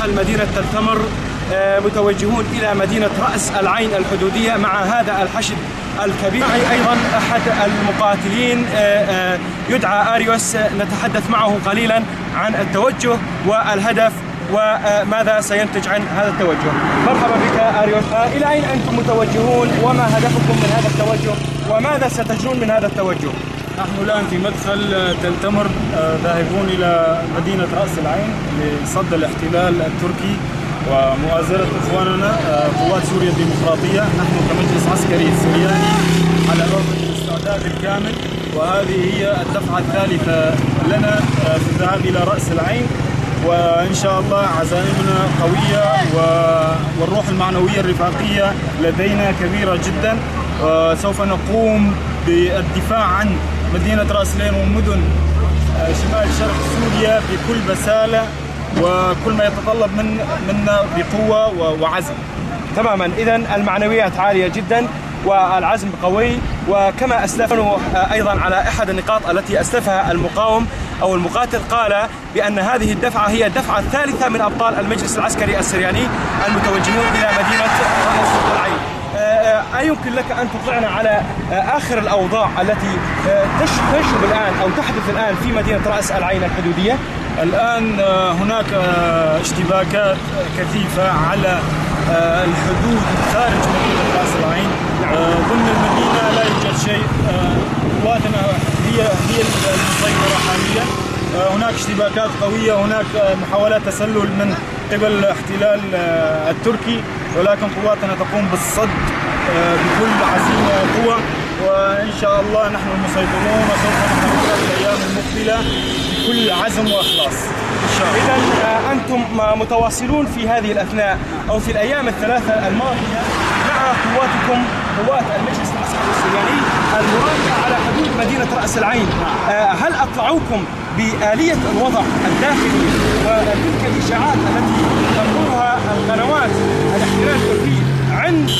مدخل مدينة تلتمر آه، متوجهون إلى مدينة رأس العين الحدودية مع هذا الحشد الكبير. معي أيضا أحد المقاتلين آه، آه، يدعى آريوس. نتحدث معه قليلا عن التوجه والهدف وماذا سينتج عن هذا التوجه. مرحبا بك أريوس. إلى أين أنتم متوجهون؟ وما هدفكم من هذا التوجه؟ وماذا ستجنون من هذا التوجه؟ نحن الآن في مدخل تلتمر ذاهبون إلى مدينة رأس العين لصد الاحتلال التركي ومؤازرة إخواننا قوات سوريا الديمقراطية. نحن كمجلس عسكري سورياني على رغم الاستعداد الكامل وهذه هي الدفعة الثالثة لنا في الذهاب إلى رأس العين. وإن شاء الله عزائمنا قوية والروح المعنوية الرفاقية لدينا كبيرة جدا وسوف نقوم بالدفاع عن مدينة رأس العين ومدن شمال شرق سوريا بكل بسالة وكل ما يتطلب من منا بقوة وعزم. تماما. إذا المعنويات عالية جدا والعزم قوي وكما أسلفنه أيضا على أحد النقاط التي أسلفها المقاوم أو المقاتل قال بأن هذه الدفعة هي الدفعة الثالثة من أبطال المجلس العسكري السرياني المتوجهون إلى مدينة أيمكن لك أن تطلعنا على آخر الأوضاع التي تشهب الآن أو تحدث الآن في مدينة رأس العين الحدودية؟ الآن هناك اشتباكات كثيفة على الحدود خارج مدينة رأس العين. ضمن المدينة لا يوجد شيء. قواتنا هي هي المسيطرة هناك اشتباكات قوية هناك محاولات تسلل من قبل الاحتلال التركي ولكن قواتنا تقوم بالصد بكل عزيمة وقوة. وإن شاء الله نحن المسيطرون وسوف نحن الأيام المقبلة بكل عزم وإخلاص. إن شاء الله. إذا أنتم متواصلون في هذه الأثناء أو في الأيام الثلاثة الماضية مع قواتكم قوات المجلس العسكري السورياني المراقبة على حدود مدينة رأس العين. هل أطلعوكم بآلية الوضع الداخلي وتلك الإشاعات التي تقولها القنوات الاحتلال التركي عند